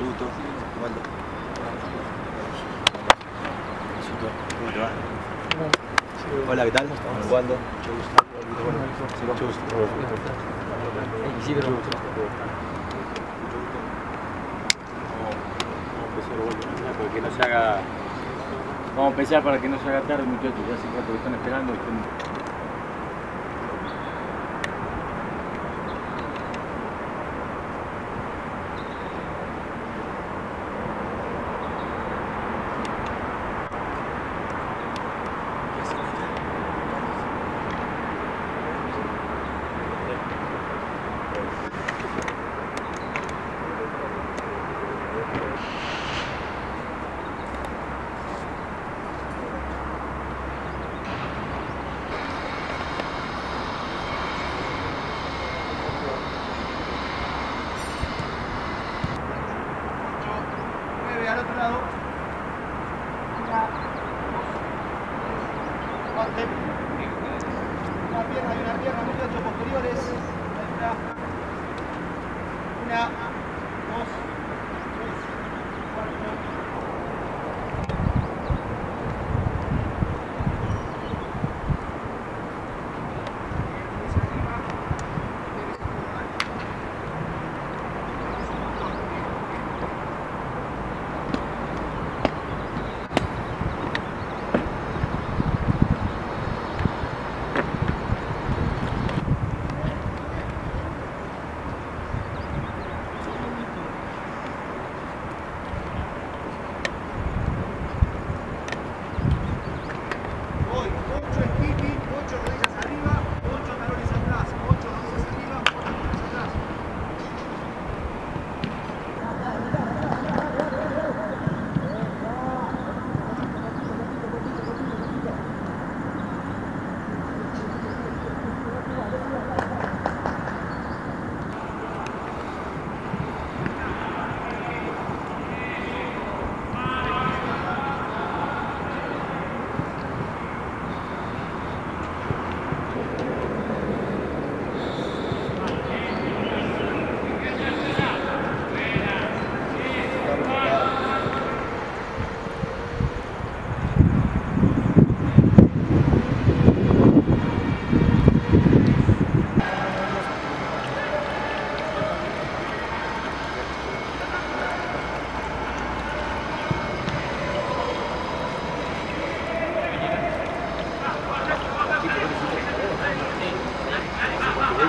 Mucho gusto, Waldo. ¿Cómo te va? Hola, ¿qué tal? Waldo. Mucho gusto. Mucho gusto. para que no se haga. Vamos a empezar para que no se haga tarde, muchachos. Ya rato que están esperando. Otro lado. Parte. Una pierna y una pierna, muchachos posteriores. Una, dos,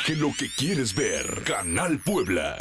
Elige lo que quieres ver. Canal Puebla.